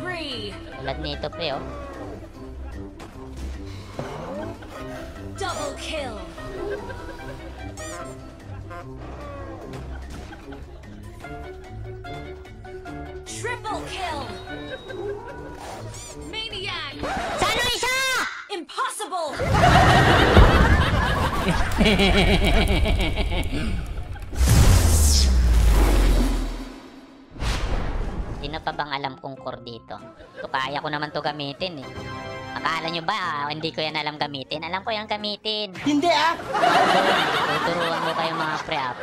spree. Tulad nito, pre, oh. Double kill. Triple kill. Maniac. Sano isa? Impossible. pa bang alam kong core dito? Ito, kaya ko naman to gamitin, eh. Akala nyo ba, ah, hindi ko yan alam gamitin? Alam ko yan gamitin. Hindi ah! Tuturuan mo kayo mga pre-up.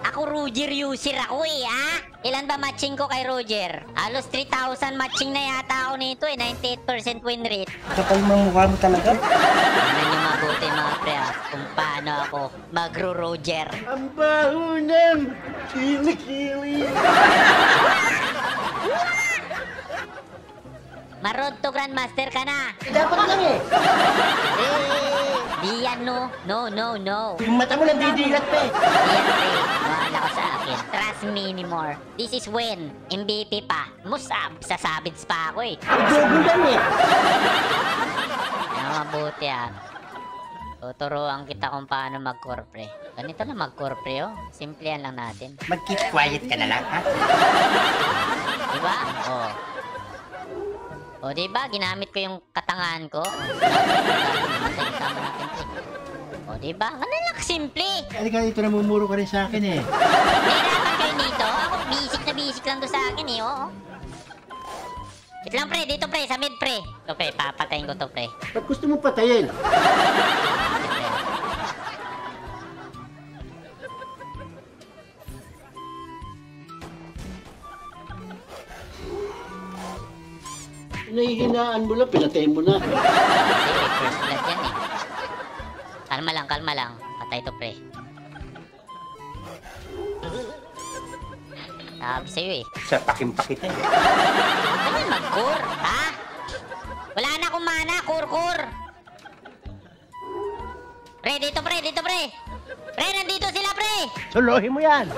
Ako Roger user ako eh, ha? Ilan ba matching ko kay Roger? Halos 3,000 matching na yata ako nito eh. 98% win rate. Kapal mga mukha mo talaga. Tingnan nyo mabuti mga pre-up kung paano ako magro-Roger. Ang baho ng kilikili. Marod to Grandmaster ka na. Dapat lang eh. Di yan no. No, no, no. Yung mata mo nandidilat pa eh. Di yan pre. Wala ka sa akin. Trust me anymore. This is when MVP pa. Musab sa Sabids pa ako eh. Lang eh. Ano mabuti ah. Tuturuan kita kung paano mag-core pre. Ganito na mag-core pre oh. Simple yan lang natin. Mag-keep quiet ka na lang ha. Diba? Oh. O, diba? Ginamit ko yung katangahan ko. O, diba? Ganun lang simple. Halika dito namumuro ka rin sa akin eh. Nahirapan kayo dito. Ako, basic na basic lang to sa akin eh, oo. Wait lang, pre. Dito, pre. Sa mid, pre. Ito, pre. Papatayin ko to, pre. Ba't gusto mo patayin? Nahihinaan mo lang, pinatayin mo na. First blood yan eh. Kalma lang, kalma lang. Patay to, pre. Sabi sa'yo eh. Sa pakimpakita eh. Ano mag-core, ha? Wala na akong mana, kur-kur. Pre, dito pre, dito pre. Pre, nandito sila pre. Solohin mo yan.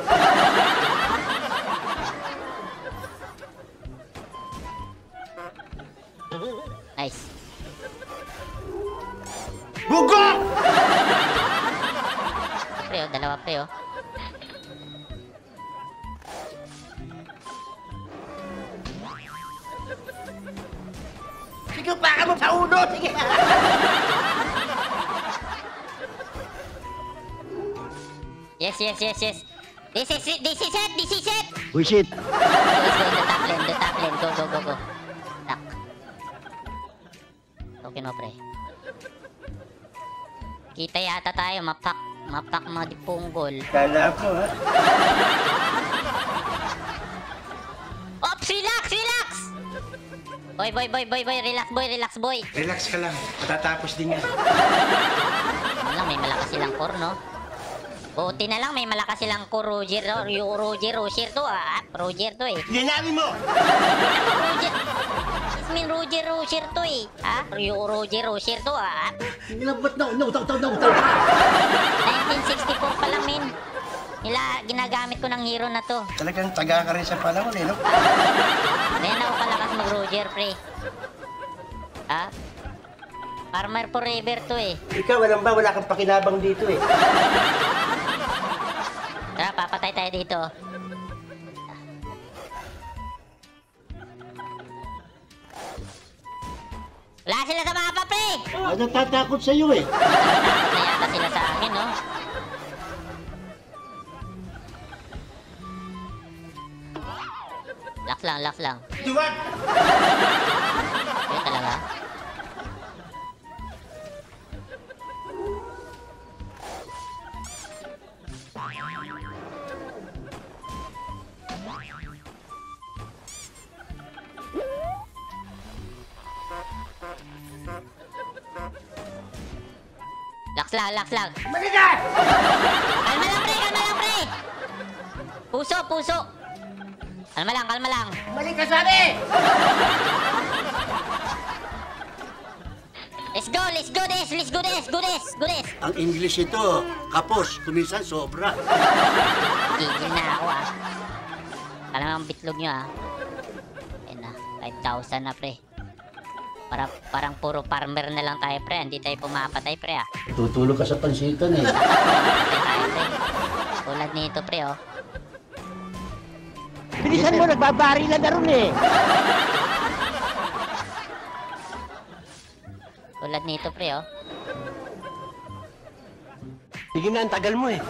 Bugo! Pre, oh, dalawa pre, oh. Sige, baka mo sa ulo. Sige. Yes, yes, yes, yes. This is it, this is it, this is it. Bullshit. Let's go in the top lane, the top lane. Go, go, go, go. Tak. Okay mo, pre. Kita yata tayo, mapak, mapak mga dipunggol. Kala ko ha. Ops, relax, relax! Boy, boy, boy, boy, boy, relax, boy, relax, boy. Relax ka lang. Matatapos din yan. Ano lang, may malakas silang core, no? Buti na lang, may malakas silang core, Roger, Roger, Roger to, ah. Roger to, eh. Linawin mo! Roger. Ismin Roger, Roger to, eh. Ha? Yung Roger, Roger to, ah. Nabat na, no, taw, taw, taw, taw. 1964 pa lang, men. Nila, ginagamit ko ng hero na to. Talagang taga ka rin sa panahon eh, no? Ngayon ako kalakas mag-Roger, pre. Ha? Farmer forever to, eh. Ikaw, walang ba? Wala kang pakinabang dito eh. Tara, papatay tayo dito. Wala sila sa mapa, pre! Ah, natatakot sa'yo eh. Takot na sila sa akin, no? Lax lang, lax lang. Duwag! Lax lang, lax lang. Malika! Kalma lang, pre! Kalma lang, pre! Puso, puso! Kalma lang, kalma lang. Malika sabi! Let's go, let's go this, let's go this, go this, go this. Ang English ito, kapos, kumisan sobra. Gigil na ako ah. Alam mo ang bitlog nyo ah. Ayun na. 5,000 na, pre. Para, parang puro farmer na lang tayo, pre. Hindi tayo pumapatay, pre, ah. Tutulog ka sa pansitan eh. Tayo, pre. Tulad nito, pre, oh. Bilisan mo, nagbabarilan na ron eh. Tulad nito, pre, oh. Sige na, ang tagal mo eh.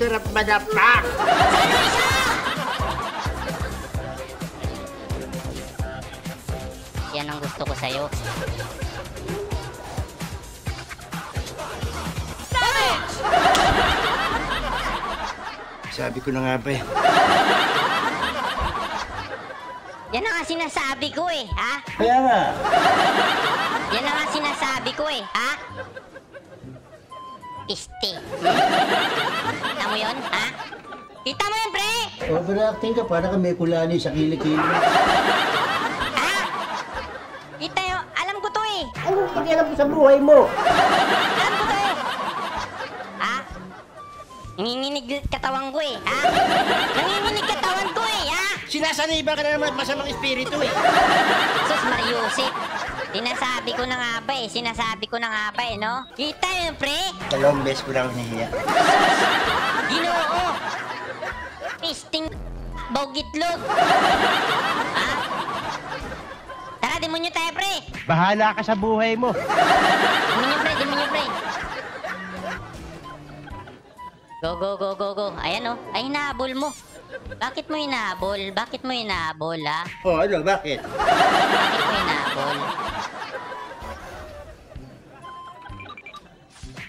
Sarap madapak! Yan ang gusto ko sa'yo. Sabi ko na nga ba eh. Yan ang nga sinasabi ko, eh, ha? Kaya nga, Yan ang nga sinasabi ko, eh, ha? Piste. Mo yun, ha? Kita mo yun, pre! overacting ka para ka may kulani sa kilikili. Ha? Kita yun, alam ko to, eh. Anong pakialam mo sa buhay mo? Alam ko to, eh. Ha? Nanginginig katawan ko, eh, ha? Nanginginig katawan ko, eh, ha? Sinasaniba ka na naman at masamang espiritu eh. Sus Mariusip, sinasabi ko na nga ba eh, sinasabi ko na nga ba eh, no? Kita yun, pre? Dalawang beses ko ako nahiya. Ginoo! Pisting bogitlog! ha? Tara, demonyo tayo, pre! Bahala ka sa buhay mo. Demonyo, pre, demonyo, pre! Go, go, go, go, go. Ayan, oh. Ay, hinahabol mo. Bakit mo hinahabol? Bakit mo hinahabol, ha? Oh, ano, bakit? Bakit mo hinahabol?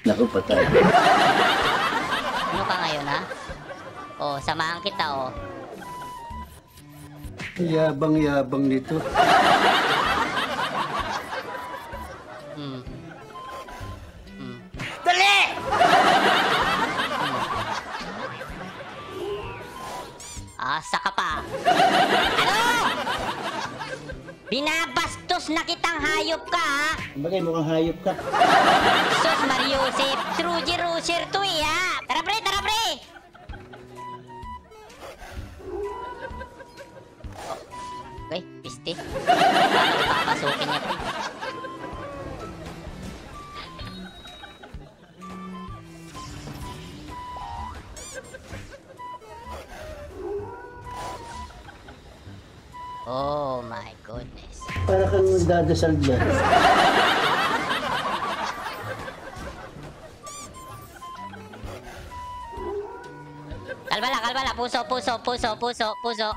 Naku, patay. Ano ka ngayon, ha? Oh, samahan kita, oh. Yabang-yabang nito. Hmm. Hmm. Dali! Asa ka pa? Ano? Binabastos na kitang hayop ka, ha? Bagay, mukhang hayop ka. Sus, Mariusip. Truji Ruser to, eh, ha? Tara, pre, tara, pre! Okay, piste. Papasukin niya, pre? Para kang dadasal dyan. Kalbala, kalbala. Puso, puso, puso, puso, puso.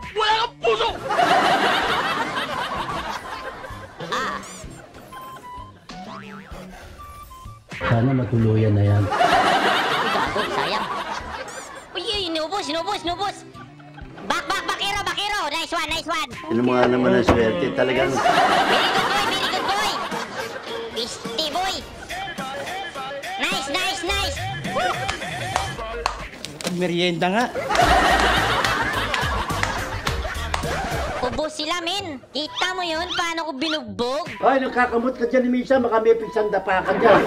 Ah, Sana matuluyan na yan. uy, sayang. Uy, uy, inubos, inubos, inubos. Back, back, bakiro, bakiro. Nice one, nice one. Ano mga naman ang swerte talagang... Very good boy, very good boy. Pisty boy. Nice, nice, nice. Merienda nga. Ubos sila, men. Kita mo yun? Paano ko binugbog? Ay, nagkakamot ka dyan ni Misa, makamipig sang dapa ka dyan.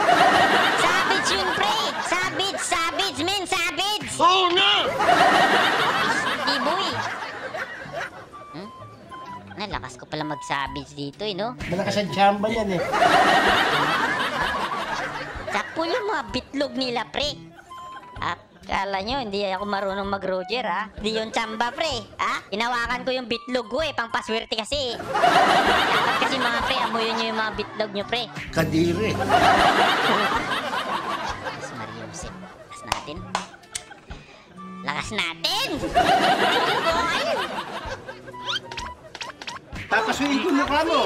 Savage yun, pre. Savage, savage, men. Savage. Oh, no! Nalakas ko pala mag-savage dito, eh, no? Malakas ang tsamba yan eh. Sakpo yung mga bitlog nila, pre. Ah, Kala nyo, hindi ako marunong mag-Roger, ha? Hindi yung chamba, pre, ha? Inawakan ko yung bitlog ko, eh, pang paswerte kasi. Dapat kasi mga pre, amuyin nyo yung mga bitlog nyo, pre. Kadiri. Lakas Mariusip. Lakas natin. Lakas natin! Boy! Papasuin ko mukha mo.